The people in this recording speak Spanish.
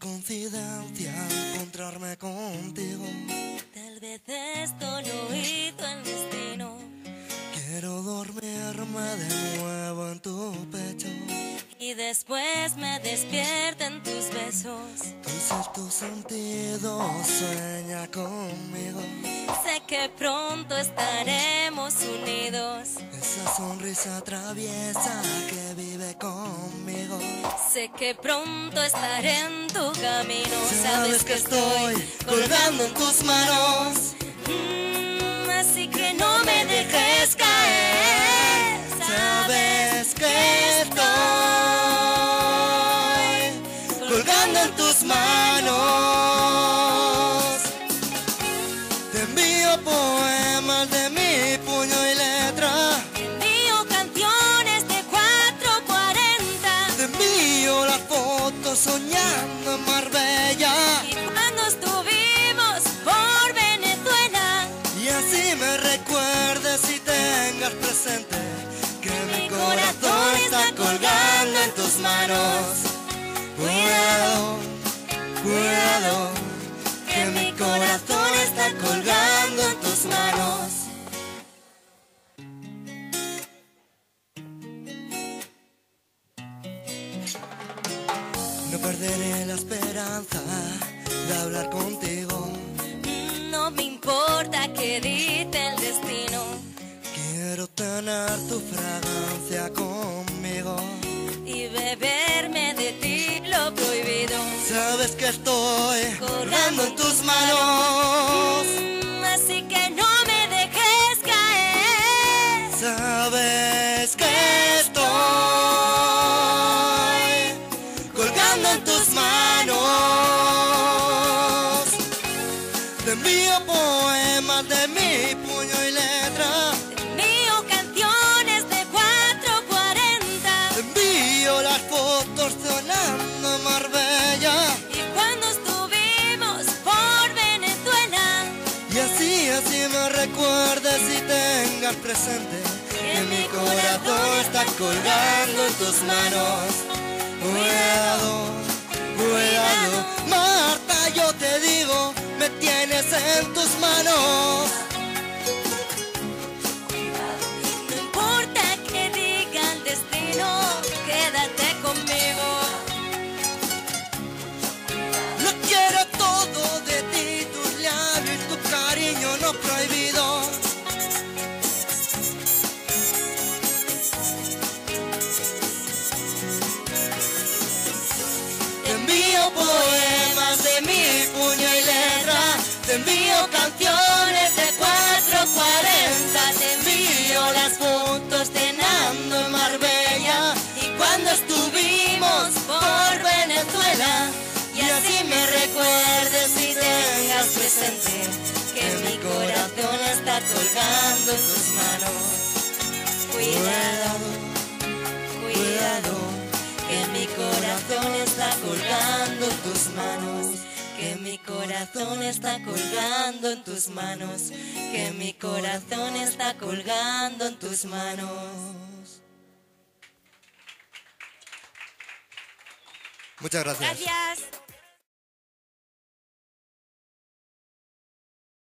coincidencia encontrarme contigo. Tal vez esto lo hizo el destino. Quiero dormirme de nuevo en tu pecho. Y después me despierta en tus besos. Tu sexto sentido sueña conmigo. Sé que pronto estaremos unidos. Esa sonrisa traviesa que vive conmigo. Sé que pronto estaré en tu camino. Sabes que estoy colgando en tus manos. Mm, así que no me dejes caer. Sabes que estoy colgando en tus manos. Te envío poemas de mi soñando en Marbella. Y cuando estuvimos por Venezuela, Y así me recuerdes y tengas presente que mi corazón está colgando en tus manos. Cuidado, cuidado, No perderé la esperanza de hablar contigo. no me importa que dite el destino. Quiero tener tu fragancia conmigo. Y beberme de ti lo prohibido. Sabes que estoy colgando en tus manos. Envío poemas de mi puño y letra. Te envío canciones de 440. Te envío las fotos sonando en Marbella. Y cuando estuvimos por Venezuela, Y así, así me recuerdes y tengas presente que mi corazón está colgando en tus manos. En tus manos. no importa que diga el destino, quédate conmigo. Lo quiero todo de ti, tus labios tu cariño no prohibido. Te envío poemas Te envío canciones de 440. Te envío las fotos cenando en Marbella. Y cuando estuvimos por Venezuela. Y así me recuerdes y tengas presente que mi corazón está colgando en tus manos. Cuidado, Cuidado, que mi corazón está colgando en tus manos. Que mi corazón está colgando en tus manos. Que mi corazón está colgando en tus manos. Muchas gracias. Gracias.